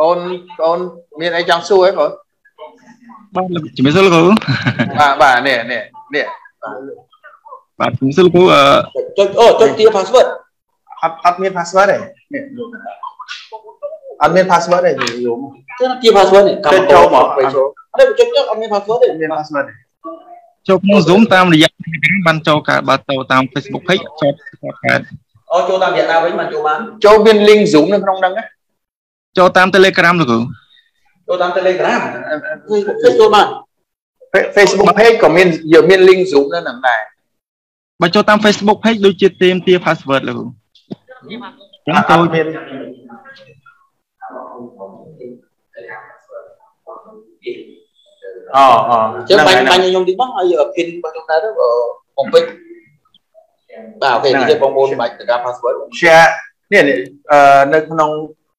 អូនអូនមានអីចង់សួរហ៎បងបាទជំរាបសួរលោកគ្រូបាទបាទនេះនេះនេះបាទជំរាបសួរលោកគ្រូអឺចុចអូចុចទា password អត់អត់មាន password ទេនេះអត់មាន password ទេយំទៅទា password នេះកម្មចូលមកអត់ចុចអត់មាន password ទេមាន password ទេចូលក្នុង Zoom តាមរយៈ Telegram បានចូលកើតបើទៅតាម Facebook page ចូលកើតអូចូលតាមរយៈណាវិញបានចូលបានចូលមាន link Zoom នៅក្នុងហ្នឹង ចូលតាម Telegram លោកគ្រូចូលតាម Telegram ចូលបាន Facebook page ក៏មានយកមាន link Zoom នៅហ្នឹងដែរបើចូលតាម Facebook page ដូចជាទៀមទា password លោកគ្រូចឹងចូលមានអូអូចឹងបាញ់បាញ់ខ្ញុំទីមកឲ្យ pin របស់ខ្ញុំដែរទៅបំពេញបាទអូខេនិយាយបងប្អូនបាច់ទៅការ password share នេះអឺនៅក្នុង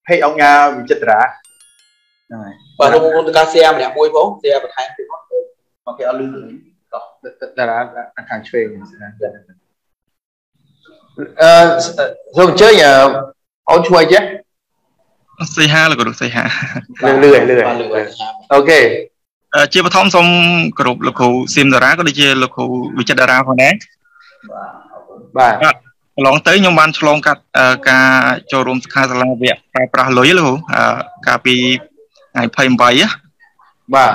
page អង្គការវិចិត្រាហ្នឹងហើយបាទបងប្អូនទៅការ share ម្នាក់មួយផង share បន្ថែមទៀតមកគេអត់លឺទៅតារាខាងឆ្វេងអឺសូមអញ្ជើញអូនជួយចេះសីហាលោកគ្រូសីហាលឿលឿលឿអូខេជាបឋមសូមគោរពលោកគ្រូសៀមតារាក៏ដូចជាលោកគ្រូវិចិត្រតារាផងដែរបាទ កន្លងទៅខ្ញុំបានឆ្លងកាត់ការចូលរួមសិក្ខាសាលាវគ្គប្រើប្រាស់លុយលោកគ្រូកាលពីថ្ងៃ28បាទ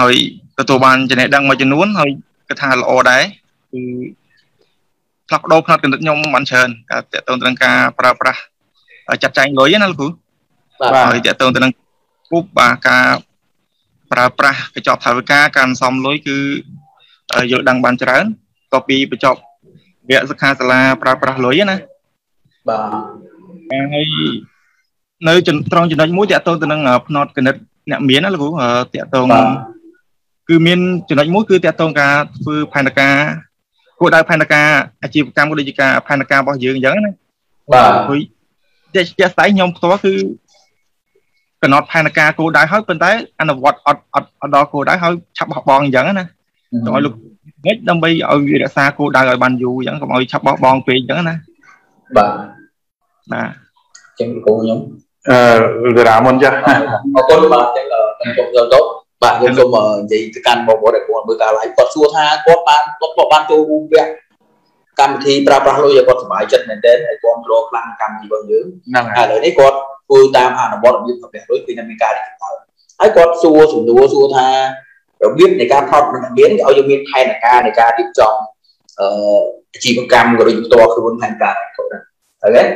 ហើយទទួលបានចំណេះដឹងមួយចំនួនហើយគឺថាល្អដែរគឺផ្លាស់ប្ដូរផ្នត់គំនិតខ្ញុំបានច្រើនការតេតតងទៅនឹងការប្រើប្រាស់ចាត់ចែងលុយណាលោកគ្រូបាទហើយតេតតងទៅនឹងគូបបាទការប្រើប្រាស់កញ្ចប់ថវិកាការសំលុយគឺយល់ដឹងបានច្រើនក៏ពីបញ្ចប់ វគ្គសិក្ខាសាលាប្រើប្រាស់លុយណាបាទហើយនៅត្រង់ចំណុចមួយតកតងទៅនឹងផ្នត់គណិតអ្នកមានណាលោកគ្រូតកតងគឺមានចំណុចមួយគឺតកតងការធ្វើផែនការគោលដៅផែនការអាជីវកម្មក៏ដូចជាការផែនការរបស់យើងអញ្ចឹងណាបាទហើយជាជាក់ស្ដែងខ្ញុំផ្ទាល់គឺកំណត់ផែនការគោលដៅហើយប៉ុន្តែអនុវត្តអត់អត់អត់ដល់គោលដៅហើយឆាប់បោះបង់អញ្ចឹងណា កុំឲ្យលោកមិនដើម្បីឲ្យរក្សាគោលដៅឲ្យបានយូរអញ្ចឹងកុំឲ្យឆាប់បោះបង់ពេកអញ្ចឹងណាបាទបាទចឹងគោខ្ញុំអឺតារាមុនចាអរគុណបាទចឹងខ្ញុំយកទៅបាទខ្ញុំសូមនិយាយទៅកាន់បងប្អូនដែលគាត់មើលការ live គាត់សួរថាគាត់បានគាត់គាត់បានចូលរួមវគ្គកម្មវិធីប្រើប្រាស់លុយឲ្យគាត់សុបាយចិត្តមែនទែនហើយគាត់ចូលខ្លាំងកម្មវិធីរបស់យើងហ្នឹងហើយឥឡូវនេះគាត់ធ្វើតាមអនុវត្តរបៀបប្រទេសលុយគឺនឹងមានការរីកចម្រើនហើយគាត់សួរសំណួរសួរថា របៀបនៃការថតនឹងមានឲ្យយើងមានផែនការនៃការរៀបចំអឺអាជីវកម្មក៏ដូចជាផ្ទាល់ខ្លួនផែនការគាត់ហ្នឹងហើយ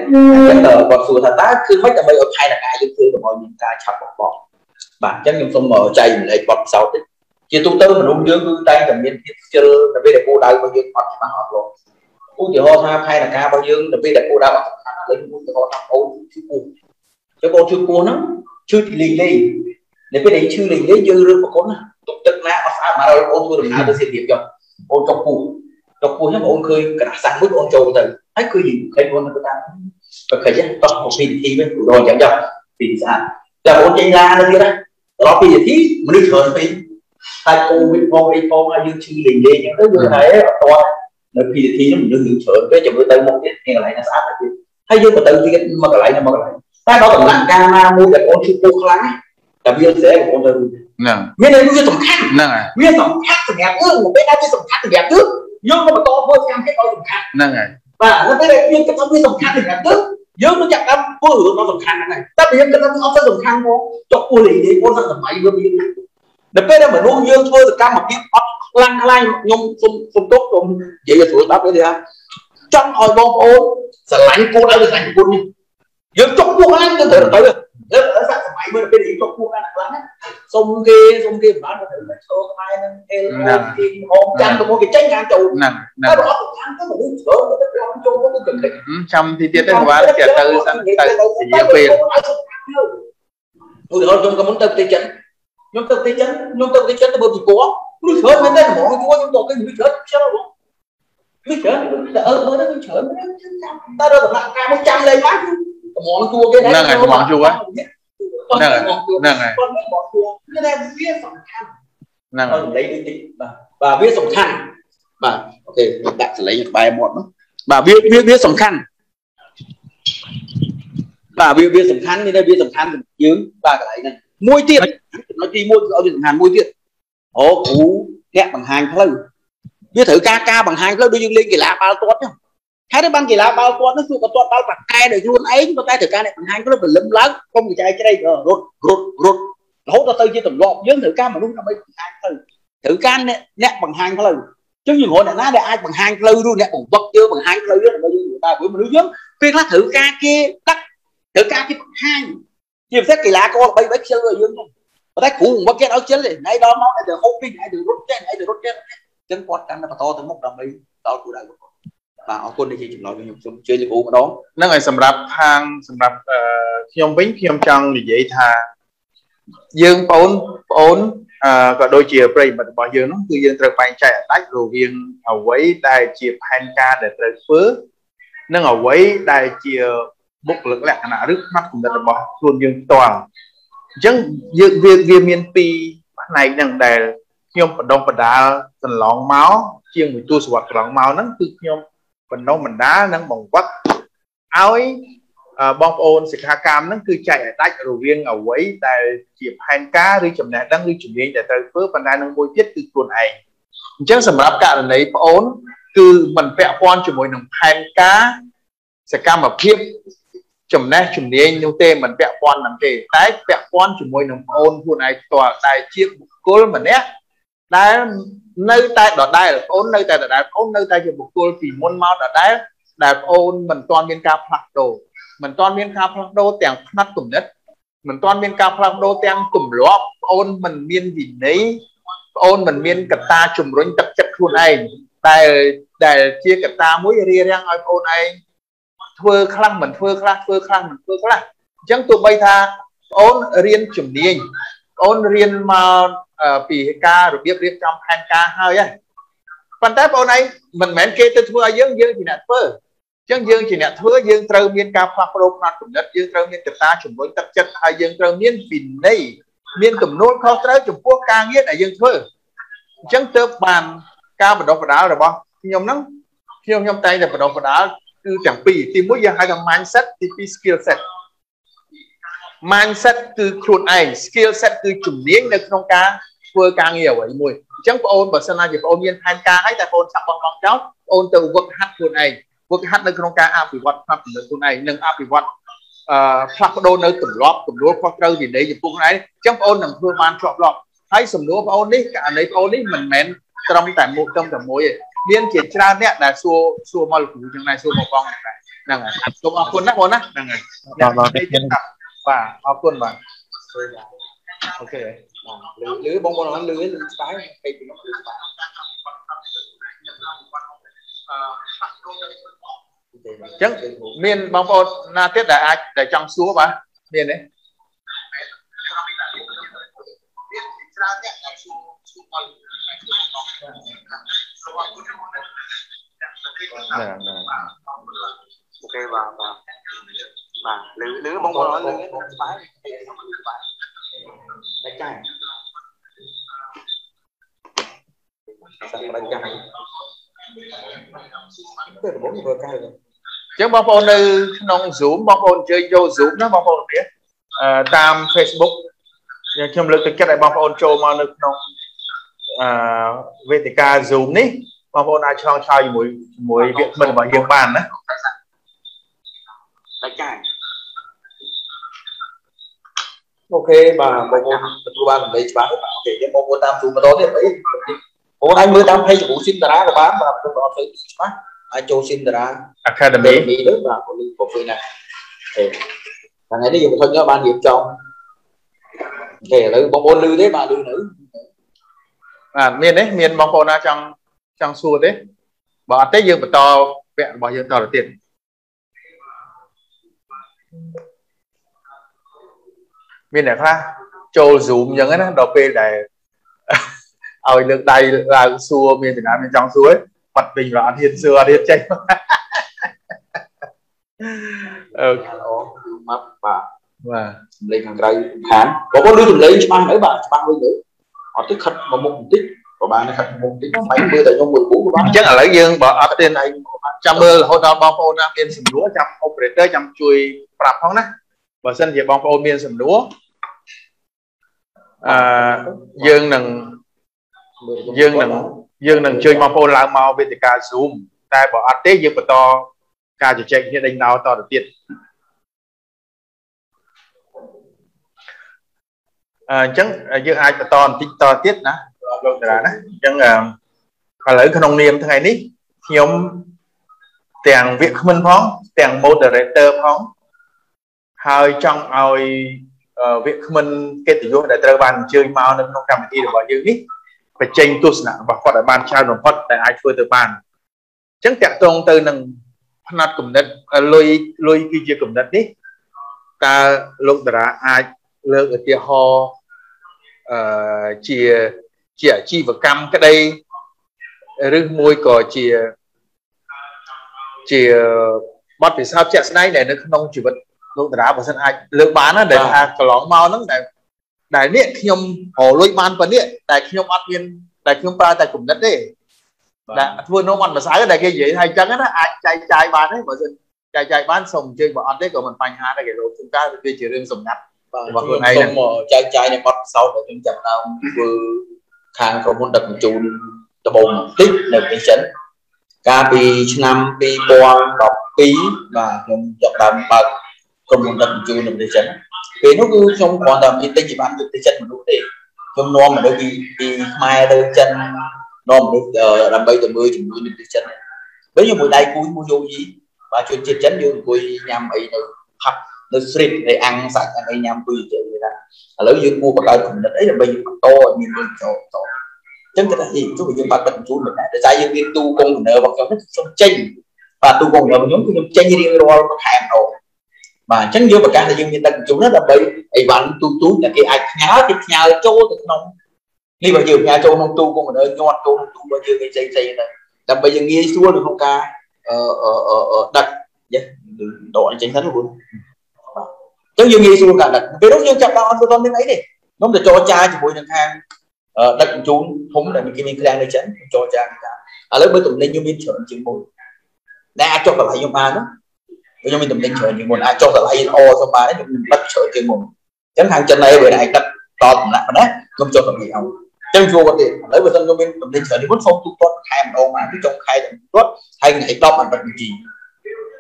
អញ្ចឹងគាត់សួរថាតើគឺមិនដើម្បីឲ្យផែនការយើងធ្វើដើម្បីមានការឆាប់បបបាទអញ្ចឹងខ្ញុំសូមចែករំលែកបទពិសោធន៍តិចជាទូទៅមនុស្សយើងគឺតែងតែមានភាពជ្រើនៅពេលដែលគោលដៅរបស់យើងអត់ច្បាស់អត់លាស់ឧទាហរណ៍ថាផែនការរបស់យើងនៅពេលដែលគោលដៅអត់សំខាន់ដូចឧទាហរណ៍ថាអូនឈឺពោះចុះបងឈឺពោះហ្នឹងឈឺលេងលេង នៅពេលដែលឈឺលេងលេងយើងរើសប្រគុណណាទុកទឹកណាអត់ស្អាតមកឲ្យអូនធ្វើដំណើរទៅសៀមរាបចុះអូនចុកពោះចុកពោះហ្នឹងអូនឃើញក្រាស់សាំងមួយអូនចូលទៅហើយឃើញឃើញអូនទៅតាមប្រកេចតោះពីនាទីវិញគូដល់អញ្ចឹងចុះពីស្អាតតែអូនចេញឡានៅទៀតណាដល់ពីនាទីមនុស្សច្រើនពេកហើយកូវីដផងអីផងហើយយើងឈឺលេងលេងអញ្ចឹងទៅយើងតែអត់ទាន់នៅពីនាទីហ្នឹងមនុស្សយើងច្រើនពេកចាំមើលទៅមុខទៀតកន្លែងណាស្អាតទៅទៀតហើយយើងក៏ទៅទៀតមកកន្លែងណាមកកន្លែងតែដល់ដំណាក់កាលណាមួយដែលបងឈឺពោះខ្លាំង តែវាស្រែបងទៅហ្នឹងមានន័យវាសំខាន់ហ្នឹងហើយវាសំខាន់សម្រាប់យើងពេលដែលវាសំខាន់សម្រាប់យើងយើងក៏បន្តធ្វើតាមទៀតឲ្យសំខាន់ហ្នឹងហើយបាទហើយពេលដែលវាគិតថាវាសំខាន់សម្រាប់យើងយើងនឹងចាក់តាមធ្វើរឿងដ៏សំខាន់ហ្នឹងហើយតែយើងគិតថាអត់ទៅសំខាន់មកចុះពោះលេងលេងបងថាសម័យវាមានដល់ពេលដែលមនុស្សយើងធ្វើសកម្មភាពអត់ខ្លាំងខ្លាយខ្ញុំសុំសុំទុកខ្ញុំនិយាយស្រួលដល់ពេលថាចង់ឲ្យបងប្អូនស្រឡាញ់គូនឲ្យស្រឡាញ់គូននេះយើងចុកពោះហើយយើងត្រូ វទៅលើសាក់សម័យមើលពេលយើងចុកពោះហើយខ្លាំងណាសុំគេសុំគេមិនបានទៅឈរខ្មែរនឹងអេលគេហមចាំទៅមកគេចេញខាងចូលហ្នឹងតែបើអត់ខាងទៅមនុស្សច្រើនទៅខាងចូលទៅកន្លែងចាំទីទៀតទៅបាទគេទៅសិនទៅរយៈពេលឧទាហរណ៍ខ្ញុំក៏មុនទៅប្រទេសចិនខ្ញុំទៅប្រទេសចិនខ្ញុំទៅប្រទេសចិនទៅមើលពីពណ៌មនុស្សច្រើនមែនទេហ្មងជួយខ្ញុំទៅគេមនុស្សច្រើនខ្ជិលហ្មងនេះច្រើនតែអើមើលទៅច្រើនតែដល់ដំណាក់កាលមកចាំលេងបាន កំងជួគេដែរហ្នឹងហើយកំងជួហ្នឹងហើយហ្នឹងហើយគាត់មានបងជួគឺតែវាសំខាន់ហ្នឹងហើយលេងតិចបាទបាទវាសំខាន់បាទអូខេដាក់សលេងក្បែរមាត់នោះបាទវាវាវាសំខាន់បាទវាវាសំខាន់នេះវាសំខាន់សម្រាប់យើងបាទកន្លែងហ្នឹងមួយទៀតចំណុចទី1គឺឲ្យវាសំខាន់មួយទៀតអូគ្រូអ្នកបង្ហាញផ្លូវវាត្រូវការការបង្ហាញផ្លូវដូចយើងលេងកីឡាបាល់ទាត់ចឹង ហេតុតែបានកីឡាបាល់ទាត់នោះគឺក៏ទាត់បាល់ប៉ាកែដោយខ្លួនឯងប៉ុន្តែត្រូវការអ្នកបង្ហាញផ្លូវព្រលឹមឡើងកុំកចែកជ្រែករត់រត់រត់រហូតដល់ទៅជាទម្លាប់យើងត្រូវការមនុស្សដើម្បីបង្ហាញផ្លូវត្រូវការអ្នកអ្នកបង្ហាញផ្លូវចឹងយើងរកអ្នកណាដែលអាចបង្ហាញផ្លូវឬអ្នកបង្វឹកយើងបង្ហាញផ្លូវយើងដើម្បីយើងដើរព្រោះមនុស្សយើងពេលខ្លះត្រូវការគេដាក់ត្រូវការគេបង្ហាញជាពិសេសកីឡាករល្បីៗខ្ជិលឲ្យយើងចឹងប៉ុន្តែគ្រូបង្វឹកគេឲ្យខ្ជិលទេណៃដល់មកតែហូបពីណៃទៅរត់ចេះណៃទៅរត់ចេះចឹងគាត់កាន់តែបន្តទៅមុខដើម្បីដល់គោលដៅរបស់ បាទអរគុណដែលជាចំណុចខ្ញុំសូមជួយលោកគ្រូម្ដងហ្នឹងហើយសម្រាប់ខាងសម្រាប់ខ្ញុំវិញខ្ញុំចង់និយាយថាយើងបងប្អូនអឺក៏ដូចជាប្រិយមិត្តរបស់យើងនោះគឺយើងត្រូវបែងចែកអដាច់រវាងអ្វីដែលជាផែនការដែលត្រូវធ្វើនិងអ្វីដែលជាបុគ្គលិកលក្ខណៈឬផ្នែកគំនិតរបស់ខ្លួនយើងផ្ទាល់អញ្ចឹងយើងវាវាមានពីរផ្នែកហ្នឹងដែលខ្ញុំបណ្ដុះបណ្ដាលកន្លងមកជាងមួយទសវត្សរ៍កន្លងមកហ្នឹងគឺខ្ញុំ បណ្ដុះបណ្ដាលនិងបង្វឹកឲ្យបងប្អូនសិក្ខាកាមហ្នឹងគឺចែកឲ្យដាច់រវាងអ្វីដែលជាផែនការឬចំណេះដឹងឬជំនាញដែលត្រូវធ្វើប៉ុន្តែនឹងមួយទៀតគឺខ្លួនឯងអញ្ចឹងសម្រាប់ករណីប្អូន គឺមិនពាក់ព័ន្ធជាមួយនឹងផែនការសកម្មភាពចំណេះជំនាញនោះទេមិនពាក់ព័ន្ធនឹងទេតែពាក់ព័ន្ធជាមួយនឹងប្អូនខ្លួនឯងផ្ទាល់ដែលជាបុគ្គលម្នាក់ ដែលនៅតែដដែលប្អូននៅតែដដែលប្អូននៅតែជាបុគ្គលពីមុនមកដដែលដែលប្អូនមិនទាន់មានការផ្លាស់ប្ដូរមិនទាន់មានការផ្លាស់ប្ដូរទាំងផ្នែកគំនិតមិនទាន់មានការផ្លាស់ប្ដូរទាំងទម្លាប់ប្អូនមិនមានវិន័យប្អូនមិនមានកត្តាជំរុញទឹកចិត្តខ្លួនឯងដែលដែលជាកត្តាមួយរារាំងឲ្យប្អូនឯងធ្វើខ្លះមិនធ្វើខ្លះធ្វើខ្លះមិនធ្វើខ្លះអញ្ចឹងទោះបីថាប្អូនរៀនជំនាញប្អូនរៀនមក ពីការរបៀបរៀបចំផែនការហើយហ្នឹងប៉ុន្តែបងឯងមិនមែនគេទៅធ្វើឲ្យយើងយើងជាអ្នកធ្វើអញ្ចឹងយើងជាអ្នកធ្វើយើងត្រូវមានការផ្លាស់ប្ដូរផ្នត់គំនិតយើងត្រូវមានកត្តាជំរុញទឹកចិត្តហើយយើងត្រូវមានវិន័យមានទំនួលខុសត្រូវចំពោះការងារដែលយើងធ្វើអញ្ចឹងទើបបានការបណ្ដុះបណ្ដាលរបស់ខ្ញុំហ្នឹងខ្ញុំខ្ញុំតែងតែបណ្ដុះបណ្ដាលគឺទាំងពីរទីមួយយើងហៅថា mindset ទីពីរ skill set mindset គឺខ្លួនឯង skill set គឺជំនាញនៅក្នុងការ ធ្វើការងារអ្វីមួយអញ្ចឹងបងអូនបើសិនណាជាបងអូនមានផែនការហើយតែបងអូនឆាប់បោះបង់ចោលបងអូនទៅវឹកហាត់ខ្លួនឯងវឹកហាត់នៅក្នុងការអភិវឌ្ឍផ្នែកចំណុចខ្លួនឯងនិងអភិវឌ្ឍអឺផ្លាស់ប្ដូរនៅទម្លាប់ទម្រួលខុសត្រូវវិន័យចំពោះខ្លួនឯងអញ្ចឹងបងអូននឹងធ្វើបានជាប់លាប់ហើយសំណួរបងអូននេះករណីបងអូននេះមិនមែនត្រឹមតែមួយត្រឹមតែមួយទេមានជាច្រើនអ្នកដែលសួរសួរមកលោកគ្រូចឹងដែរសួរមកបងហ្នឹងហើយសូមអរគុណណាបងណាហ្នឹងហើយបាទបាទអរគុណបាទអូខេ លឺលឺបងប្អូនអត់លឺលឺស្បើយពេកពីខ្ញុំលឺស្បើយអញ្ចឹងមានបងប្អូនណាទៀតដែលអាចដែលចង់សួរបាទមានទេច្រើនអ្នកដែលសួរសួរមកណាណាអូខេបាទបាទបាទលឺលឺបងប្អូនលឺស្បាយតែចា យសាប់តែចាយទៅរបបធ្វើកៅអញ្ចឹងបងប្អូននៅក្នុង Zoom បងប្អូនអញ្ជើញចូល Zoom ណាបងប្អូនគ្នាតាម Facebook ខ្ញុំលើកទឹកចិត្តឲ្យបងប្អូនចូលមកនៅក្នុងអឺវេទិកា Zoom នេះបងប្អូនអាចឆ្លងឆ្លើយជាមួយជាមួយវាគ្មិនរបស់យើងបានណាតែចាអូខេបាទបងប្អូនទទួលបានសម្លេងច្បាស់ទេបាទអូខេយើងបងប្អូនតាម Zoom ម្ដងទៀតអី បងប្អូនអាចមើលតាម page របស់ស៊ីនតារាក៏បានបាទខ្ញុំអត់ឃើញច្បាស់អាចចូលស៊ីនតារា Academy ទៅបាទខ្ញុំក៏ឃើញដែរអូថ្ងៃនេះយើងមិនឃើញបានរៀបចំអូខេឥឡូវបងប្អូនលឺទេបាទលឺនៅបាទមានទេមានបងប្អូនណាចង់ចង់សួរទេបើអត់ទេយើងបន្តវគ្គរបស់យើងតទៅទៀតមានអ្នកខ្លះចូល Zoom អញ្ចឹងណាដល់ពេលដែល ឲ្យលើកដៃឡើងសួរមានចំណានមានចង់សួរបាត់វិញរអត់ហ៊ានសួរអត់ហ៊ានចេញអូខេមកបាទបាទសម្លេងខាងក្រៅខានបងប្អូនឮសម្លេងច្បាស់ទៅបាទច្បាស់វិញទៅអត់ទេខិតមកមុខបន្តិចក៏បានខិតមុខបន្តិចមិនមើលតែខ្ញុំមួយគូក៏បានអញ្ចឹងឥឡូវយើងបើអត់ទេចាំមើលរហូតដល់បងប្អូនណាមានសំណួរចាំ operator ចាំជួយប្រាប់ផងណាបើសិនជាបងប្អូនមានសំណួរអឺយើងនឹង យើងនឹងយើងនឹងអញ្ជើញបងប្អូនឡើងមកវេទិកា Zoom តែបើអត់ទេយើងបន្តការជជែកគ្នាដេញដោលតទៅទៀតអញ្ចឹងយើងអាចបន្តបន្តិចតទៀតណាលោកតារាណាអញ្ចឹងឥឡូវក្នុងនាមថ្ងៃនេះខ្ញុំទាំងវាគ្មិនផងទាំង moderator ផងហើយចង់ឲ្យវាគ្មិនកិត្តិយសដែលត្រូវបានអញ្ជើញមកនៅក្នុងកម្មវិធីរបស់យើងនេះ បញ្ចេញទស្សនៈរបស់គាត់ឲ្យបានច្រើនបំផុតដែលអាចធ្វើទៅបានអញ្ចឹងតាក់ទងទៅនឹងផ្នែកគំនិតលុយលុយគឺជាគំនិតនេះតើលោកតារាអាចលើកឧទាហរណ៍អឺជាជាអាជីវកម្មក្តីឬមួយក៏ជាជាបទពិសោធន៍ជាក់ស្ដែងដែលនៅក្នុងជីវិតលោកតារាបើសិនអាចលើកបានណាដែលថាកន្លងមកហ្នឹងដែល ដែលនេះខ្ញុំរលួយបានប៉ុណ្នេះតែខ្ញុំអត់មានតែខ្ញុំប្រើតែគំនិតទេដែលធ្វើនំអត់ម្សៅដែលគេនិយាយថាអញ្ចឹងណាអាចចែកចាយបានទេបើសិនចែកចាយបានសូមអញ្ជើញបើអត់ទេក៏មិនបញ្ហាដែរគេលោកជួនកាលវាជារឿងសម្ងាត់របស់ខ្លួនឯងសូមចែកចាយនៃបទពិសោធន៍ដែលខ្ញុំចាប់ដើមធ្វើខាងក្រុមហ៊ុនដឹកជញ្ជូនដំបូងតិចនៅប្រទេសចិនកាលពីឆ្នាំ2012បាទខ្ញុំចាប់ដើមបើកក្រុមហ៊ុនដឹកជញ្ជូននៅប្រទេសចិន ពេលនោះគឺខ្ញុំគ្រាន់តែមានទិញជាបានទៅចិត្តមនុស្សទេខ្ញុំនាំមនុស្សពីពីខ្មែរទៅចិននាំមនុស្សដើម្បីទៅមើលជំនួយនៅប្រទេសចិនវិញជាមួយដៃគូមួយយោយីបាទជនជាតិចិនយើងអង្គុយញ៉ាំអីនៅផាប់នៅ street នៃអាំងសាច់អីញ៉ាំពីទៅគេថាឥឡូវយើងគួរបង្កើតគំនិតអីដើម្បីបន្តឲ្យមានលុយចូលតអញ្ចឹងគេថាអីទោះយើងបាត់បិទបញ្ជូនមិនដែរដោយសារយើងមានទូកុងតឺន័ររបស់ខ្ញុំនេះខ្ញុំចេញបាទទូកុងតឺន័ររបស់ខ្ញុំគឺខ្ញុំចេញរៀងរាល់មួយខែម្ដង បាទអញ្ចឹងយើងប្រកាសថាយើងមានដឹកជញ្ជូនណាដើម្បីអីវ៉ាន់ទូទូដែលគេអាចផ្ញើគេផ្ញើចូលទៅក្នុងនេះបើយើងផ្ញើចូលក្នុងទូកុំអឺញាត់ចូលក្នុងទូរបស់យើងផ្សេងផ្សេងទៅដើម្បីយើងងាយស្រួលនៅក្នុងការអឺដឹកយេដកអញ្ចឹងទៅបងអញ្ចឹងយើងងាយស្រួលការដឹកពេលនោះយើងចាប់ដល់អត់ទៅដល់នឹងអីទេខ្ញុំទៅចរចាជាមួយនឹងខាងដឹកជញ្ជូនធំដែលគេមានឃ្លាំងនៅចិនចរចាថាឥឡូវបើទំនិញខ្ញុំមានច្រើនជាងមុនដែលអាចចុះតម្លៃខ្ញុំបានណា ខ្ញុំមានតំណែងច្រើនជាងមុនអាចចុះតម្លៃល្អសប្បាយខ្ញុំមិនដឹកច្រើនជាងមុនអញ្ចឹងខាងចិនឯងវាអាចដឹកតតំណាក់ប៉ុណ្ណាខ្ញុំចុះតម្លៃឲ្យអញ្ចឹងជួគាត់ទេឥឡូវបើសិនខ្ញុំមានតំណែងច្រើនជាងមុនសូមទូទាត់ខែម្ដងមកចុងខែទៅទាត់ហើយថ្ងៃ10បានបិទបញ្ជី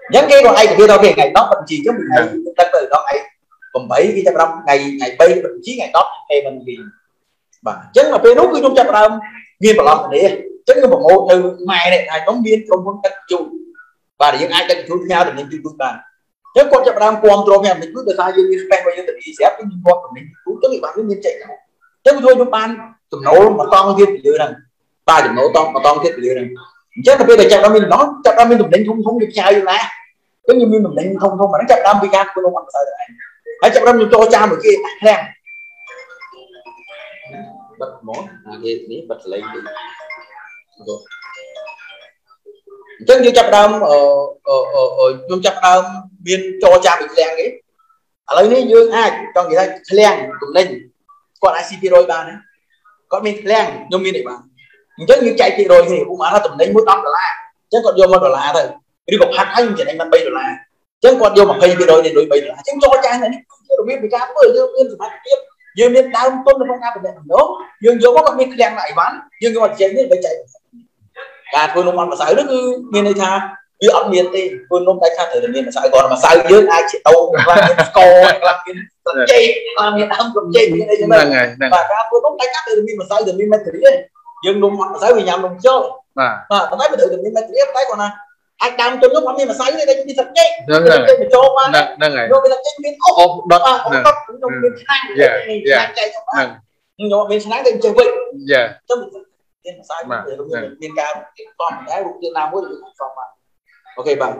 អញ្ចឹងគេក៏ឯកភាពដល់គេថ្ងៃ10បិទបញ្ជីអញ្ចឹងថ្ងៃដឹកទៅដល់ថ្ងៃ8គេចាប់ដើមថ្ងៃថ្ងៃ3បិទបញ្ជីថ្ងៃ10គេមិនវិញបាទអញ្ចឹងដល់ពេលនោះគឺខ្ញុំចាប់ដើមមានប្រឡំគ្នាអញ្ចឹងខ្ញុំប្រមូលនៅម៉ែនេះថាខ្ញុំមានក្រុមហ៊ុនដឹកជូន បាទយើងអាចដឹកជញ្ជូនផ្ញើតំណែងទូទូបានអញ្ចឹងគាត់ចាប់ផ្ដើមគ្រប់គ្រងផ្ញើតំណែងទូដោយសារយើងមាន space របស់យើងទៅស្រាប់គឺមានគាត់តំណែងទូទៅវាបានមានចេញមកអញ្ចឹងជួយខ្ញុំបានចំណូលមកតង់ទៀតពីលើហ្នឹងបាទចំណូលតង់មកតង់ទៀតពីលើហ្នឹងអញ្ចឹងទៅពេលដែលចាប់ដល់មានតំណងចាប់ដល់មានតំណែងធំធំវាផ្ញើយើងណាអញ្ចឹងយើងមានតំណែងធំធំហ្នឹងចាប់ដល់ពីការធ្វើនំអត់ស្អីទៅឯងហើយចាប់ដល់ខ្ញុំចូលចាមួយគេខ្លាំងបិទមកអាគេនេះបិទលេងទៅ អញ្ចឹងយើងចាប់ដើមខ្ញុំចាប់ដើមមានចរចាពីឃ្លាំងគេឥឡូវនេះយើងអាចចង់និយាយថាឃ្លាំងទំនិញគាត់អាចស៊ី200បានណាគាត់មានឃ្លាំងខ្ញុំមានអីបានអញ្ចឹងយើងចែក200គ្នាឧបមាថាទំនិញមួយ10ដុល្លារអញ្ចឹងគាត់យក1ដុល្លារទៅឬក៏ផាត់ឲ្យចំណេញបាន3ដុល្លារអញ្ចឹងគាត់យក20%នៃលុយ3ដុល្លារអញ្ចឹងចរចានេះជារបៀបនៃការធ្វើយើងមានសមត្ថភាពយើងមានដើមទុននៅក្នុងការបណ្ដេញដំណងយើងយកមកគាត់មានឃ្លាំងអីបានយើងយកមកចែកនេះទៅចែក ការធ្វើនំអត់ម្សៅនោះគឺមានន័យថាវាអត់មានទេធ្វើនំតែខាត់ត្រូវតែមានម្សៅគាត់ម្សៅយើងអាចជាដូងខ្លះមានស្ករខ្លះមានត្រចេកខ្លះមានដើមត្រចេកមានអីចឹងហ្នឹងហើយបាទការធ្វើនំតែខាត់ត្រូវតែមានម្សៅតែមានមេត្រីយើងនំអត់ម្សៅវាញ៉ាំនំខ្ជិលបាទបាទប៉ុន្តែវាត្រូវតែមានមេត្រីតែគាត់ណាអាចដើមទុននោះអត់មានម្សៅទេតែមានទឹកចេកហ្នឹងហើយបញ្ចូលបានហ្នឹងហើយយកមានទឹកចេកមានអុសអុសដុតហ្នឹងខ្ញុំមានឆ្នាំងឆ្នាំងចែកខ្ញុំបានខ្ញុំមានឆ្នាំងតែចេះវិញយ៉ាទៅ មានភាសាមានការទៀបតំដែររូបទៀតណាមួយគឺសំបានអូខេបាទ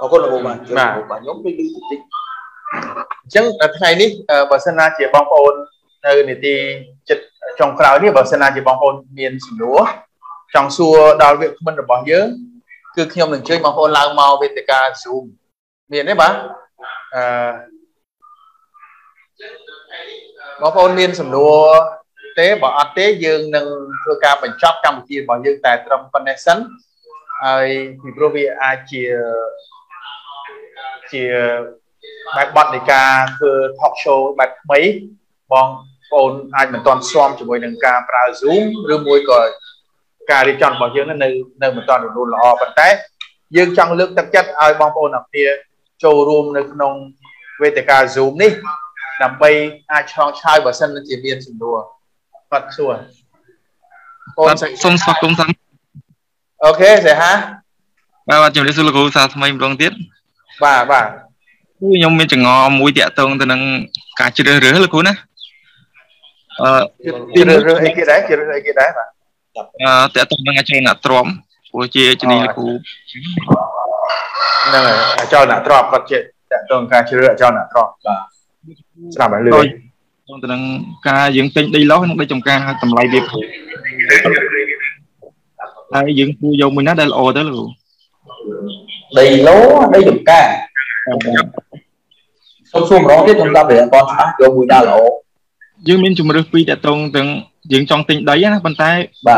អរគុណលោកបាទបាទខ្ញុំដូចដូចតិចអញ្ចឹងថ្ងៃនេះបើសិនណាជាបងប្អូននៅនីតិចិត្តចុងក្រោយនេះបើសិនណាជាបងប្អូនមានសំណួរចង់សួរដល់វាគ្មិនរបស់យើងគឺខ្ញុំនឹងអញ្ជើញបងប្អូនឡើងមកវេទិកា Zoom មានទេបាទអឺបងប្អូនមានសំណួរ ទេបើអត់ទេយើងនឹងធ្វើការបញ្ចប់កម្មវិធីរបស់យើងតែត្រឹមប៉ុណ្ណេះសិនហើយពីព្រោះវាអាចជាជាបែបបទនៃការធ្វើ talk show បែបថ្មីបងប្អូនអាចមិនទាន់ស្មជាមួយនឹងការប្រើ Zoom ឬមួយក៏ការរៀបចំរបស់យើងនៅនៅមិនទាន់រលូនល្អប៉ុន្តែយើងចង់លើកទឹកចិត្តឲ្យបងប្អូនអរគ្នាចូលរួមនៅក្នុងវេទិកា Zoom នេះដើម្បីអាចឆ្លងឆ្លើយបើសិនជាមានសំណួរ គាត់សួរបងសូមស្វាគមន៍សាអូខេសេហាបាទបាទជំរាបសួរលោកគ្រូសាថ្មីម្ដងទៀតបាទបាទគឺខ្ញុំមានចងល់មួយតាក់ទងទៅនឹងការជ្រើសរើសលោកគ្រូណាអឺជ្រើសរើសអីគេដែរជ្រើសរើសអីគេដែរបាទអឺតាក់ទងនឹងអាចរអ្នកទ្រាំព្រោះជាជំនាញលោកគ្រូហ្នឹងហើយអាចរអ្នកទ្រាំគាត់ជាតាក់ទងការជ្រើសរើសអាចរអ្នកទ្រាំបាទស្រាប់ហើយលឿន ទៅនឹងការយើងទិញដីឡោះនិងដីចំការតម្លៃវាខ្ពស់ហើយយើងគួរយកមួយណាដែលល្អទៅលោកដីឡូដីចំការសុំសួរម្ដងទៀតខ្ញុំតាមរៀនតច្បាស់យកមួយណាល្អយើងមានជំរឿសពីរតតងទាំងយើងចង់ទិញដីណាប៉ុន្តែ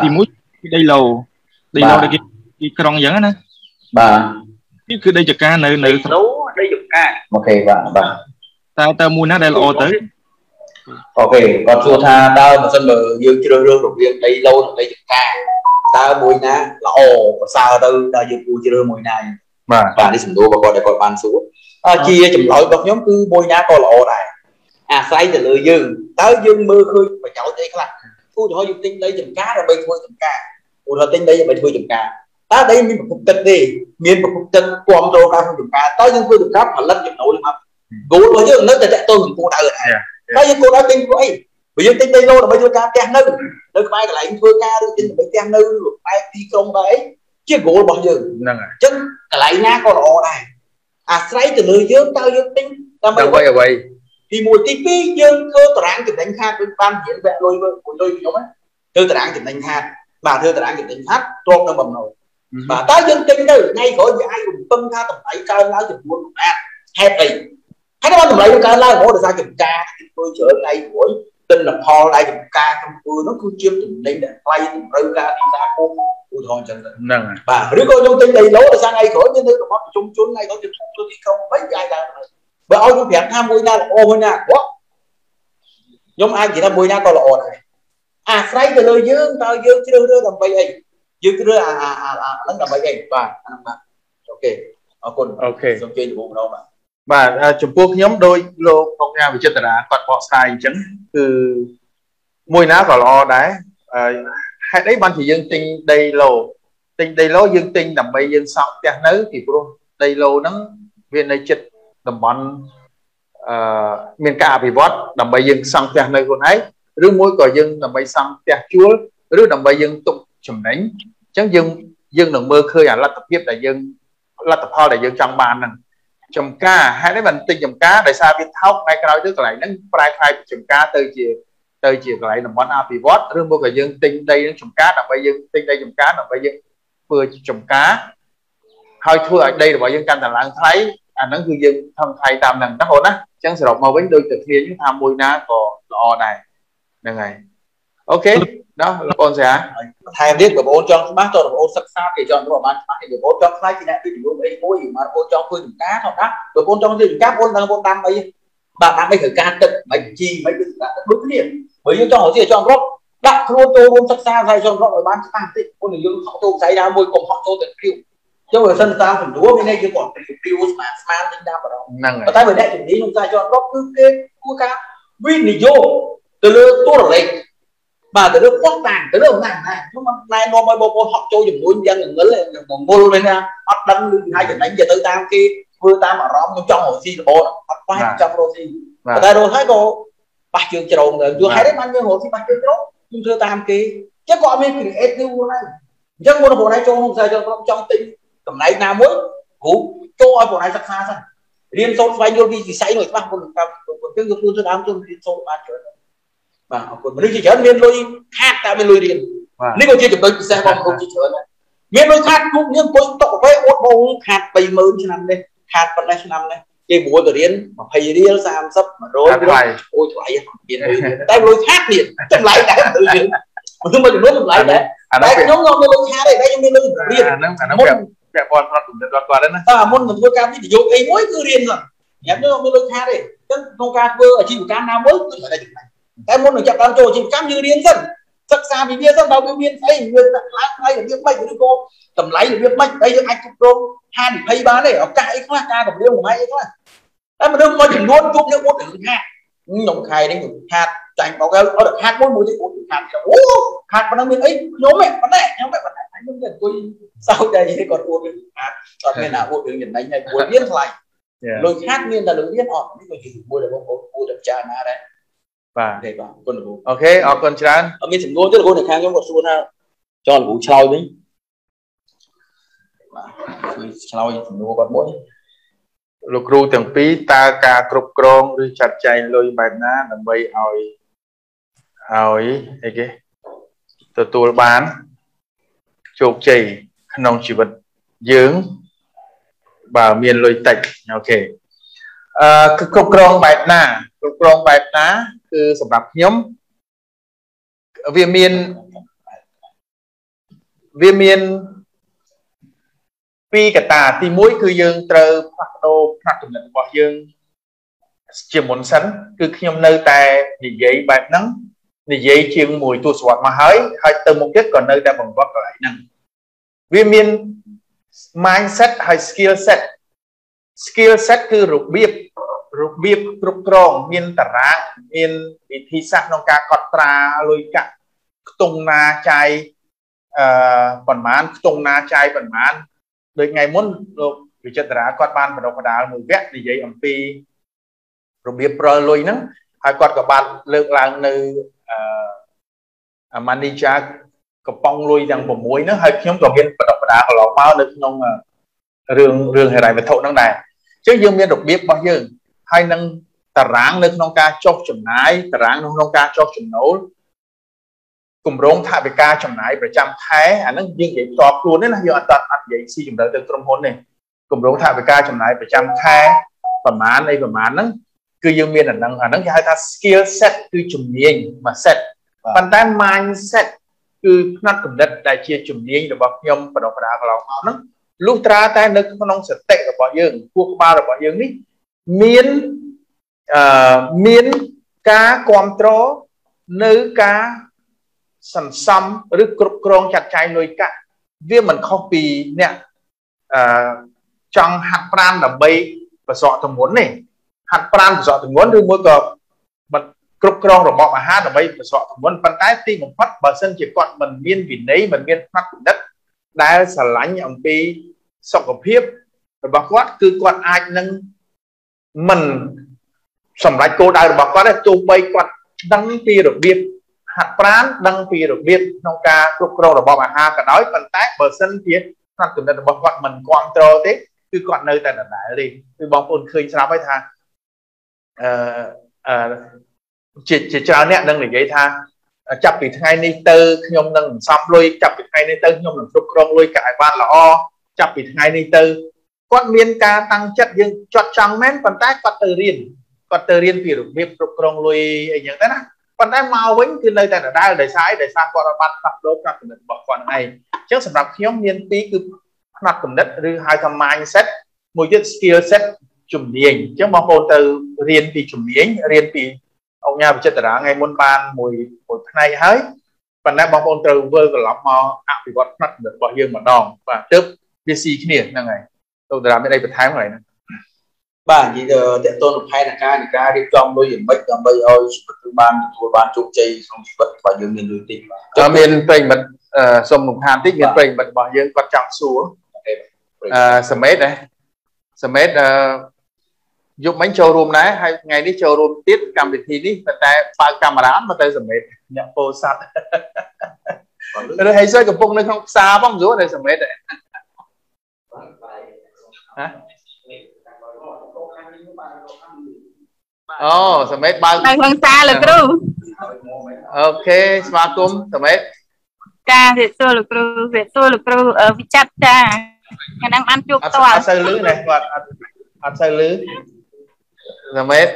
ទីមួយគឺដីឡូដីឡូដែលគេទីក្រុងអញ្ចឹងណាបាទនេះគឺដីចការនៅនៅឡូដីចការ OK បាទបាទតើតើមួយណាដែលល្អទៅ OK គាត់សួរថាតើបើសិនបើយើងជ្រើសរើសរវាងដីឡូនិងដីចការតើមួយណាល្អប្រសើរទៅតើយើងគួរជ្រើសមួយណាបាទបាទនេះសំណួររបស់គាត់ដែលគាត់បានសួរជាចម្លើយរបស់ខ្ញុំគឺមួយណាក៏ល្អដែរអាស្រ័យទៅលើយើងតើយើងមើលឃើញប្រយោជន៍អីខ្លះឧទាហរណ៍យើងទិញដីចំការដើម្បីធ្វើចំការឧទាហរណ៍ទិញដីដើម្បីធ្វើចំការតើដីមានប្រភពទឹកទេមានប្រភពទឹកគ្រប់គ្រងការធ្វើចំការតើយើងធ្វើចំការផលិតចំណូលមក គោលរបស់យើងនៅតែតកតងនឹងគោលដៅដែរតែយើងគោលដៅទិញព្រោះអីព្រោះយើងទិញដីឡូដើម្បីធ្វើការផ្ទះនៅនៅក្បែរកន្លែងធ្វើការឬទិញដើម្បីផ្ទះនៅក្បែរទីក្រុងដែរអីជាគោលរបស់យើងហ្នឹងហើយអញ្ចឹងកន្លែងណាក៏ល្អដែរអាស្រ័យទៅលើយើងតើយើងទិញដើម្បីអ្វីអ្វីទី1ទី2យើងធ្វើតារាងចំណេញខាតដូចបានរៀនវគ្គលុយមួយលុយខ្ញុំធ្វើតារាងចំណេញខាតបាទធ្វើតារាងចំណេញខាតទ្រពនៅបំណុលបាទតើយើងទិញទៅថ្ងៃក្រោយវាអាចរំពឹងថាតម្លៃកើនឡើងចំនួនអាហេតុអី ហើយបានតម្លៃវាកើនឡើងហ្មងដោយសារចំការធ្វើច្រើនថ្ងៃក្រោយទិន្នផលដែលចំការកំពូលនោះគឺជាចំណេញដែលថ្លៃតម្រូវការទីផ្សារគោឧទាហរណ៍អញ្ចឹងហ្នឹងបាទឬក៏ខ្ញុំទិញដីឡូដោយសារថ្ងៃក្រោយមាននៅតំបន់ប្រជុំជនថ្ងៃក្រោយទៅធ្វើទីក្រុងវិញអាចឡើងបើឲ្យខ្ញុំប្រាប់ថាមួយណាល្អមួយណាអាក្រក់ខ្ញុំអាចនិយាយថាមួយណាក៏ល្អដែរអាស្រ័យទៅលើយើងតើយើងជ្រើសរើសដើម្បីអីយើងជ្រើសអាអាអាហ្នឹងដើម្បីអីបាទអាហ្នឹងបាទអូខេអរគុណអូខេសូមជឿជំនុំម្ដងបាទ បាទចំពោះខ្ញុំដោយលោកអង្គការវិចិត្រាគាត់បកស្រាយអញ្ចឹងគឺមួយណាក៏ល្អដែរហេតុអីបានជាយើងទិញដីឡូទិញដីឡូយើងទិញដើម្បីយើងសង់ផ្ទះនៅពីព្រោះដីឡូហ្នឹងវានៅចិត្តតំបន់អឺមានការអភិវឌ្ឍដើម្បីយើងសង់ផ្ទះនៅខ្លួនឯងឬមួយក៏យើងដើម្បីសង់ផ្ទះជួលឬដើម្បីយើងទុកចំណេញអញ្ចឹងយើងយើងនឹងមើលឃើញអាលទ្ធភាពដែលយើងលទ្ធផលដែលយើងចង់បានហ្នឹង ចំការហេតុនេះមិនទិញចំការដោយសារវាថោកថ្ងៃក្រោយទៅកន្លែងហ្នឹងប្រែខ្លាយពីចំការទៅជាទៅជាកន្លែងតំបន់អភិវឌ្ឍឬមកក៏យើងទិញដីនឹងចំការដើម្បីយើងទិញដីចំការដើម្បីយើងធ្វើចំការហើយធ្វើឲ្យដីរបស់យើងកាន់តែឡើងថ្លៃអាហ្នឹងគឺយើងថងថ្លៃតាមហ្នឹងណាបងណាអញ្ចឹងសរុបមកវិញដូចតែគ្នាថាមួយណាក៏ល្អដែរហ្នឹងហើយ អូខេណាបងប្អូនសាថែមទៀតបងប្អូនចង់ច្បាស់តើបងប្អូនសិក្សាគេចង់ទៅបានច្បាស់គេបងប្អូនចង់ខ្លាចជាអ្នកវិទ្យុអីមួយមកបងប្អូនចង់ធ្វើចំការធម្មតាបងប្អូនចង់ធ្វើចំការបងប្អូនដឹងបងប្អូនដាំអីបាទដាំអីត្រូវការទឹកមិនជីមិនគឺទឹកដូចគ្នាបើយើងចង់រកស៊ីចង់រកដាក់ខ្លួនចូលរួមសិក្សាផ្នែកចង់រកឲ្យបានច្បាស់តិចពួកយើងហក់ចូលផ្សាយណាមួយកុំហក់ចូលទៅព្រាវចុះបើសិនតាមសំដួលមានន័យយើងគាត់ព្រាវស្មានស្មានទិញតាមបរំហ្នឹងហើយតែបើអ្នកជំនាញក្នុងខ្សែចង់រកគឺគេគួរការវិនិយោគទៅលើទូរលេខ បាទទៅលើប៉ុស្តាំងទៅលើអំណាចណាខ្ញុំមិនណែនាំឲ្យបងប្អូនហក់ចូលជំនួយយ៉ាងងឹលងងុលវិញណាអត់ដឹងឬហើយចំណេញទៅទៅតាមគេធ្វើតាមអារម្មណ៍ខ្ញុំចង់រកស៊ីល្អអត់បាច់ចង់រកស៊ីតែរកហើយក៏ប៉ះជើងជ្រងទៅយល់ហេតុអីបានយើងរកស៊ីប៉ះជើងជ្រងខ្ញុំធ្វើតាមគេចឹងក៏អត់មាន creative ហ្នឹងអញ្ចឹងមុនបងឯងចូលក្នុងខ្សែចង់ចង់ទិញតំណែងណាមួយគ្រូចូលឲ្យបងឯងសិក្សាសិនរៀនសូត្រស្វែងយល់ពីវិស័យនោះច្បាស់មុនតាមគឺគឺខ្លួនទៅដើមចូលរៀនសូត្របានច្រើន បាទអរគុណមនុស្សជាច្រើនមានលុយខាតតែមានលុយរៀននេះក៏ជាចំណុចពិសេសរបស់មនុស្សជាច្រើនដែរមានលុយខាតគ្រប់យើងអង្គុយຕົកកាហ្វេអួតបងខាត20000ឆ្នាំនេះខាតប៉ុណ្ណេះឆ្នាំនេះគេមួយទៅរៀន20រៀល30 100រៀលអូយថ្លៃមានតែលុយខាតទៀតចម្លែកដែរទៅយើងមនុស្សមួយចំនួនចម្លែកដែរតែខ្ញុំខ្ញុំមានលុយខាតទេតែខ្ញុំមានលុយរៀនអាហ្នឹងអាហ្នឹងពាក់ព័ន្ធផ្នត់គំនិតរបស់គាត់ហ្នឹងណាតើមុននឹងធ្វើការវិនិយោគអីមួយគឺរៀនហ្នឹងញ៉ាំទៅមានលុយខាតទេអញ្ចឹងក្នុងការធ្វើអាជីវកម្មណាមួយគឺត្រូវតែចំណេញ តែមុននឹងចាប់ដើមចូលអាជីវកម្មយើងរៀនសិនសិក្សាពីវាសិនបើវាមានស្អីវាឡើងថ្លៃរបៀបម៉េចឬក៏តម្លៃរបៀបម៉េចហើយយើងអាចគ្រប់គ្រងហានិភ័យបានទេឱកាសអីខ្លះការកម្រាមកំហែងអីខ្លះតែមនុស្សមួយចំនួនជួបនឹងអត់រឿងហាក់ខ្ញុំខែនេះខ្ញុំខាតចាញ់មកហើយអត់ខាតមួយមួយទៀតអត់ខាតអូខាតប៉ុណ្ណឹងមានអីខ្ញុំឯងប៉ុណ្ណេះខ្ញុំឯងប៉ុណ្ណេះខ្ញុំទៅអង្គុយសោកតែគាត់អួតរឿងខាតអត់មានណាអួតរឿងចំណេញហើយព្រោះមានថ្លៃលុយខាតមានតែលុយមានអត់នេះក៏ជាមួយដល់បងប្អូនគួរតែពិចារណាដែរ បាទទេបាទគុណលោកអូខេអរគុណច្រើនអត់មានសំណួរទេលោកនៅខាងខ្ញុំគាត់សួរថាចង់លោកឆ្លើយវិញបាទឆ្លើយសំណួរគាត់មួយលោកគ្រូទាំងពីរតើការគ្រប់គ្រងឬចាត់ចែងលុយបែបណាដើម្បីឲ្យឲ្យអីគេទទួលបានជោគជ័យក្នុងជីវិតយើងបើមានលុយតិចអូខេអឺគឺគ្រប់គ្រងបែបណាគ្រប់គ្រងបែបណា គឺសម្រាប់ខ្ញុំវាមានវាមានពីរកត្តាទី1គឺយើងត្រូវផ្លាស់ប្ដូរផ្នត់គំនិតរបស់យើងជាមុនសិនគឺខ្ញុំនៅតែនិយាយបែបហ្នឹងនិយាយជាងមួយទស្សវត្សមកហើយហើយទៅមុខទៀតក៏នៅតែបង្វឹកកន្លែងហ្នឹងវាមាន mindset ហើយ skill set skill set គឺរបៀប របៀបគ្រប់គ្រងមានតារាងមានវិធីសាស្ត្រក្នុងការកត់ត្រាលុយកាក់ខ្ទង់ណាចាយអឺប៉ុន្មានខ្ទង់ណាចាយប៉ុន្មានដូចថ្ងៃមុនលោកវិចិត្រាគាត់បានបណ្ដុះបណ្ដាលមួយវគ្គនិយាយអំពីរបៀបប្រើលុយហ្នឹងហើយគាត់ក៏បានលើកឡើងនៅអឺ manager កំប៉ុងលុយទាំង6ហ្នឹងហើយខ្ញុំក៏មានបណ្ដុះបណ្ដាលកន្លងមកនៅក្នុងរឿងរឿងហិរញ្ញវត្ថុហ្នឹងដែរអញ្ចឹងយើងមានរបៀបរបស់យើង ហើយនឹងតារាងនៅក្នុងការចុះចំណាយតារាងនៅក្នុងការចុះចំណូលគម្រោងថវិកាចំណាយប្រចាំខែអាហ្នឹងយើងនិយាយផ្ទាល់ខ្លួនទេណាយើងអត់អត់និយាយស៊ីជម្រៅទៅក្រុមហ៊ុនទេគម្រោងថវិកាចំណាយប្រចាំខែប្រមាណអីប្រមាណហ្នឹងគឺយើងមានអាហ្នឹងអាហ្នឹងគេហៅថា skill set គឺជំនាញមួយ set ប៉ុន្តែ mindset គឺផ្នែកគំនិតដែលជាជំនាញរបស់ខ្ញុំបដិបដាកន្លងមកហ្នឹងលុះត្រាតែនៅក្នុងសតិរបស់យើងពោះក្បាលរបស់យើងនេះ មានអឺមានការគ្រប់គ្រងនៅការសន្សំឬគ្រប់គ្រងចាត់ចែងលុយកាក់វាមិនខុសពីអ្នកអឺចង់ហាត់ប្រាណដើម្បីបសក់ទម្ងន់ទេហាត់ប្រាណបសក់ទម្ងន់ឬមួយក៏គ្រប់គ្រងរបបអាហារដើម្បីបសក់ទម្ងន់ប៉ុន្តែទីបំផុតបើសិនជាគាត់មិនមានវិន័យមិនមានផ្នត់គំនិតដែលស្រឡាញ់អំពីសុខភាពរបស់គាត់គឺគាត់អាចនឹង មិនសម្រេចគោលដៅរបស់គាត់ទេទោះបីគាត់ដឹងពីរបៀបហាត់ប្រាណដឹងពីរបៀបក្នុងការគ្រប់គ្រងរបបអាហារក៏ដោយប៉ុន្តែបើសិនជាផ្នែកគំនិតរបស់គាត់មិនគ្រប់គ្រងទេគឺគាត់នៅតែដដែលទេគឺបងប្អូនឃើញស្រាប់ហើយថាអឺអឺជាជាច្រើនអ្នកនឹងនិយាយថាចាប់ពីថ្ងៃនេះទៅខ្ញុំនឹងសន្សំលុយចាប់ពីថ្ងៃនេះទៅខ្ញុំនឹងគ្រប់គ្រងលុយកាក់ឲ្យបានល្អចាប់ពីថ្ងៃនេះទៅ គាត់មានការតាំងចិត្តយើងចត់ចង់មែនប៉ុន្តែគាត់ទៅរៀនគាត់ទៅរៀនពីរបៀបគ្រប់គ្រងលុយអីចឹងទៅណាប៉ុន្តែមកវិញគឺនៅតែដដែលដោយសារដោយសារគាត់បានផ្លាស់ប្ដូរផ្នត់គំនិតរបស់គាត់ហ្នឹងឯងអញ្ចឹងសម្រាប់ខ្ញុំមានពីរគឺផ្នត់គំនិតឬហៅថា mindset មួយទៀត skill set ជំនាញអញ្ចឹងបងប្អូនទៅរៀនពីជំនាញរៀនពីអង្គញាវិចិត្រតារាថ្ងៃមុនបានមួយមួយផ្នែកហើយប៉ុន្តែបងប្អូនត្រូវវិលត្រឡប់មកអភិវឌ្ឍផ្នត់គំនិតរបស់យើងម្ដងបាទទើបវាស៊ីគ្នាហ្នឹងហើយ ទៅតារាមានអីបន្ថែមហើយហ្នឹងបាទនិយាយទៅតកតនផែនការនៃការរៀបចំលុយយ៉ាងម៉េចដើម្បីឲ្យជីវិតគឺបានទទួលបានជោគជ័យក្នុងជីវិតបើយើងមានលុយតិចបាទមានប្រិមិត្តសុំរំខានតិចមានប្រិមិត្តរបស់យើងគាត់ចង់សួរអឺសមេតដែរសមេតអឺយប់មិញចូលរួមដែរហើយថ្ងៃនេះចូលរួមទៀតកម្មវិធីនេះតែបើកកាមេរ៉ាមកទៅសមេតអ្នកពោស័តឬហើយសួយកំពុងនៅក្នុងផ្សារផងស្រួលតែសមេត ហ៎អូសមេតបើកនៅក្នុងផ្សារលោកគ្រូអូខេស្វាគមន៍សមេតចាវិសួរលោកគ្រូវិសួរលោកគ្រូវិចិត្រចាថ្ងៃហ្នឹងបានជួបផ្ទាល់អត់សូវលឺណាគាត់អត់អត់សូវលឺសមេត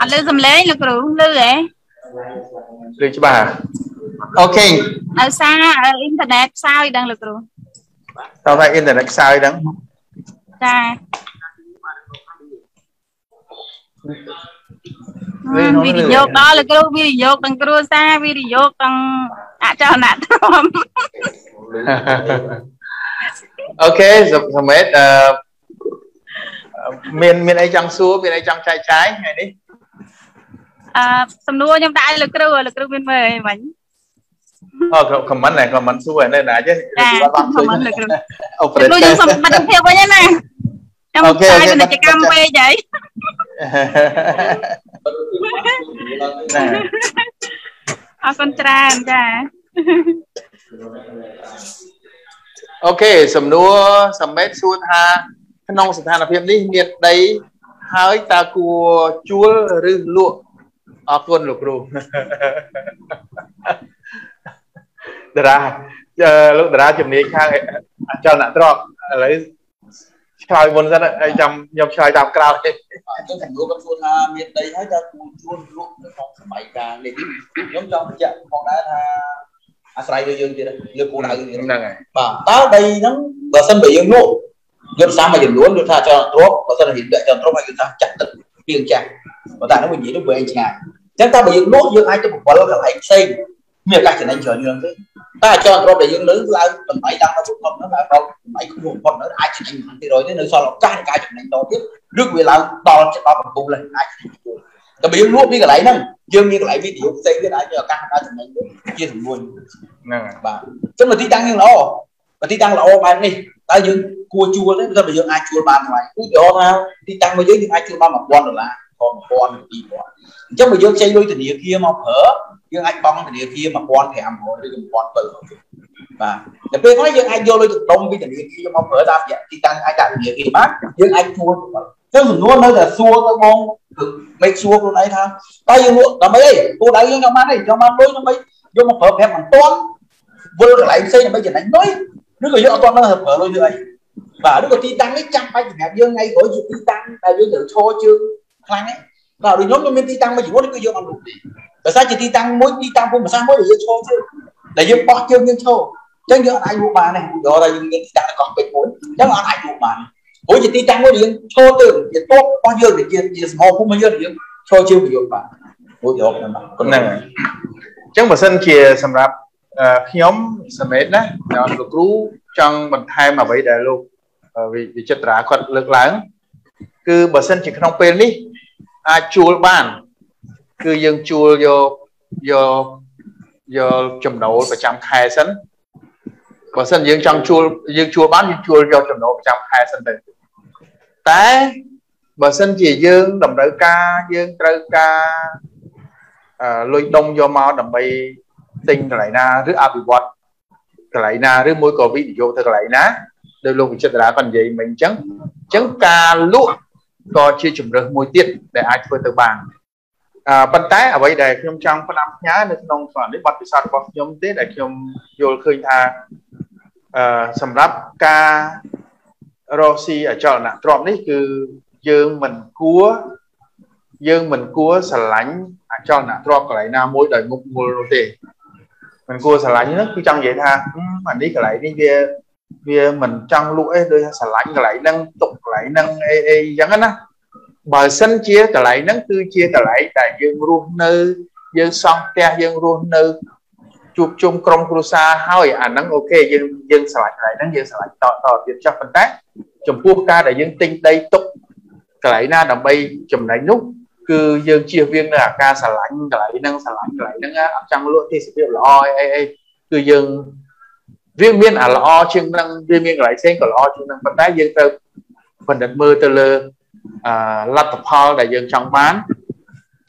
អត់លឺសំឡេងលោកគ្រូលឺហ៎លឺច្បាស់ អូខេដោយសារអ៊ីនធឺណិតខ្សោយដឹងលោកគ្រូតើថាអ៊ីនធឺណិតខ្សោយដឹងចាវិនិយោគដល់លោកគ្រូវិនិយោគទាំងគ្រួសារវិនិយោគទាំងអចលនៈធម៌អូខេសម្រាប់អឺមានមានអីចង់សួរមានអីចង់ចែកចាយថ្ងៃនេះអឺសំណួរខ្ញុំដាក់ឲ្យលោកគ្រូលោកគ្រូមានមើលអីមិញ អូខមមិនណែខមមិនសួរនៅណាចេះបានខមមិនលោកគ្រូអូប្រេតខ្ញុំសុំបាត់ភាពវិញណាខ្ញុំអូខេអូខេពាណិជ្ជកម្មពេកហើយអរគុណច្រើនចាអូខេសំណួរសម្បេតសួរថាក្នុងស្ថានភាពនេះមានដីហើយតើគួរជួលឬលក់អរគុណលោកគ្រូ តារាលោកតារាជំនាញខាងអចលនទ្រព្យឥឡូវឆ្លើយមុនសិនហើយចាំខ្ញុំឆ្លើយតាមក្រោយអញ្ចឹងសំណួរគាត់សួរថាមានដីហើយតើគួរជួលលក់នៅក្នុងសម័យកាលនេះខ្ញុំចង់បញ្ជាក់ផងដែរថាអាស្រ័យលើយើងទៀតលើគោលដៅហ្នឹងហើយបាទតើដីហ្នឹងបើសិនបើយើងលក់យុទ្ធសាស្ត្រមួយចំនួនគឺថាចលទ្រពបើសិនជាដាក់ចលទ្រពហើយគឺថាចាក់ទឹកពីងចាស់បើតែនោះនិយាយទៅវែងឆ្ងាយអញ្ចឹងតើបើយើងលក់យើងអាចទៅបង្វិលកន្លែងផ្សេង មានឱកាសចំណេញច្រើនជាងទេតែចលទ្រពដែលយើងលើឡើងតម្លៃតាមទៅបំផុតហ្នឹងឡើងដល់តម្លៃខ្ពស់បំផុតហ្នឹងអាចចំណេញ100%ទេនៅសល់ឱកាសនៃការចំណេញតទៀតឬវាឡើងដល់ដល់កំពូលហើយអាចចំណេញជួលតែបើយើងលក់ពីកន្លែងហ្នឹងយើងមានកន្លែងវីដេអូផ្សេងទៀតអាចមានឱកាសដល់ចំណេញជាសមួយហ្នឹងហើយបាទអញ្ចឹងមកទីតាំងយើងល្អបើទីតាំងល្អបែបនេះតើយើងគួរជួលទេបើយើងអាចជួលបានថ្លៃឧទាហរណ៍ថាទីតាំងមួយយើងយើងអាចជួលបាន1000ដុល្លារក៏1000 2000អញ្ចឹងបើយើងខ្ចីលុយធនាគារមកប្រើ យើងអាចបង់ធនាគារ1500ឬក៏1700បាទតែពេលខ្លះយើងអាចយកលុយទៅដុំពីធនាគារមកប្រើតាមរយៈទីតាំងអាចដាក់ធនាគារបានយើងអាចជួលចឹងសំណួរនៅតែសួរទៅបងមិនសួរខ្លួនឯងថាតើយើងលក់ដើម្បីអីគោលដៅយើងចង់បានអីចង់បានលុយដើម្បីយកមកប្រើប្រាស់មិនទាន់វិលកន្លែងផ្សេងដើម្បីចំណេញលុយឬក៏យើងអត់ទាន់នឹងប្រើលុយធ្វើអីបាទឬក៏ទីតាំងនេះចាំបាច់សម្រាប់យើងថ្ងៃក្រោយជាទីតាំងដែលយើងត្រូវឈរជើងខ្លាំងហ្នឹងបាទដូចខ្ញុំខ្ញុំមានទីតាំងមួយចំនួនគឺយើងអត់លុយទេ បើសិនជាទីតាំងមួយទីតាំងភូមិសាស្ត្រមួយដែលយើងឈរជើងដែលយើងបោះជើងយើងឈរអញ្ចឹងយើងអត់អាចលក់បានទេយកតែយើងមានទីតាំងកោះពេជ្រមួយអញ្ចឹងអត់អាចលក់បានព្រោះជាទីតាំងមួយដែលយើងឈរទៅជាតបរបស់យើងដែលជាជាសមោភូមិយើងយើងឈរជើងប្រយោជន៍បានមួយយកហ្នឹងហ្នឹងហើយអញ្ចឹងបើសិនជាសម្រាប់ខ្ញុំសមេតណាដល់លោកគ្រូចង់បន្ថែមអ្វីដែលលោកវិចិត្រាគាត់លើកឡើង គឺបើសិនជាក្នុងពេលនេះអាចជួលបាន គឺយើងជួលយកយកយកចំណូលប្រចាំខែសិនបើសិនយើងចង់ជួលយើងជួលបានយើងជួលយកចំណូលប្រចាំខែសិនទៅតែបើសិនជាយើងតម្រូវការយើងត្រូវការលុយដុំយកមកដើម្បីទិញកន្លែងណាឬអភិវឌ្ឍកន្លែងណាឬមួយក៏វិនិយោគទៅកន្លែងណាដោយលោកវិចិត្រាគាត់និយាយមិញអញ្ចឹងអញ្ចឹងការលក់ក៏ជាជំរើសមួយទៀតដែលអាចធ្វើទៅបានអឺ ប៉ុន្តែអ្វីដែលខ្ញុំចង់ផ្ដាំផ្ញើនៅក្នុងស្វនេះបទពិសោធន៍របស់ខ្ញុំទេដែលខ្ញុំយល់ឃើញថាអឺសម្រាប់ការរកស៊ីអចលនៈទ្រព្យនេះគឺយើងមិនគួរយើងមិនគួរស្រឡាញ់អចលនៈទ្រព្យកន្លែងណាមួយដោយមុខមូលនោះទេមិនគួរស្រឡាញ់ហ្នឹងគឺចង់និយាយថាអានេះកន្លែងនេះវាវាមិនចង់លក់អីដូចស្រឡាញ់កន្លែងហ្នឹងទុកកន្លែងហ្នឹងអីអីអញ្ចឹងណា បើសិនជាកន្លែងហ្នឹងគឺជាកន្លែងដែលយើងរស់នៅយើងសង់ផ្ទះយើងរស់នៅជួបជុំក្រុមគ្រួសារហើយអាហ្នឹងអូខេយើងយើងស្រឡាញ់កន្លែងហ្នឹងយើងស្រឡាញ់តតទៀតចុះប៉ុន្តែចំពោះការដែលយើងទិញដីទុកកន្លែងណាដើម្បីចំណេញនោះគឺយើងជៀសវាងនៅអាការស្រឡាញ់កន្លែងហ្នឹងស្រឡាញ់កន្លែងហ្នឹងអត់ចង់លក់ទេសភាពល្អអីអីគឺយើងវាមានអាល្អជាងហ្នឹងវាមានកន្លែងផ្សេងក៏ល្អជាងហ្នឹងប៉ុន្តែយើងត្រូវបណ្ឌិតមើលទៅលើអ លទ្ធផលដែលយើងចង់បាន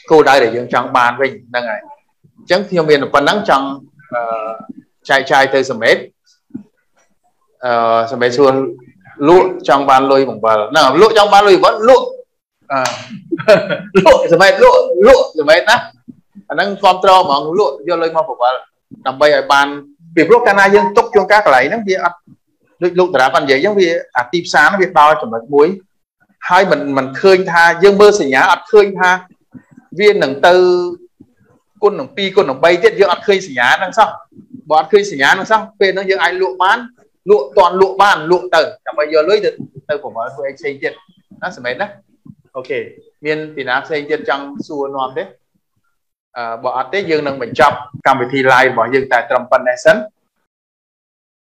គោលដៅដែលយើងចង់បានវិញហ្នឹងហើយអញ្ចឹងខ្ញុំមានប៉ុណ្ណឹងចង់ចែកចាយទៅសមេតអឺសមេតសួរលក់ចង់បានលុយបង្វិលហ្នឹងលក់ចង់បានលុយបង្វិលលក់អឺលក់សម័យលក់លក់សម័យណាអាហ្នឹងគ្រប់ត្រហ្មងលក់យកលុយមកប្រវល់ដើម្បីឲ្យបានពីព្រោះកាលណាយើងຕົកជួនកាលកន្លែងហ្នឹងវាអត់ដូចលោកតារាគាត់និយាយអញ្ចឹងវាអាទីផ្សារវាដល់ចំណុចមួយ ហើយមិនមិនឃើញថាយើងមើលសញ្ញាអត់ឃើញថាវានឹងទៅគុណនឹង2គុណនឹង3ទៀតយើងអត់ឃើញសញ្ញាហ្នឹងសោះបើអត់ឃើញសញ្ញាហ្នឹងសោះពេលហ្នឹងយើងអាចលក់បានលក់តន់លក់បានលក់ទៅដើម្បីយកលុយទៅទៅប្រមើលធ្វើអីផ្សេងទៀតណាសម្រាប់ណាអូខេមានពីណាផ្សេងទៀតចង់សួរនាំទេអឺបើអត់ទេយើងនឹងបញ្ចប់កម្មវិធី live របស់យើងតែត្រឹមប៉ុណ្ណេះសិន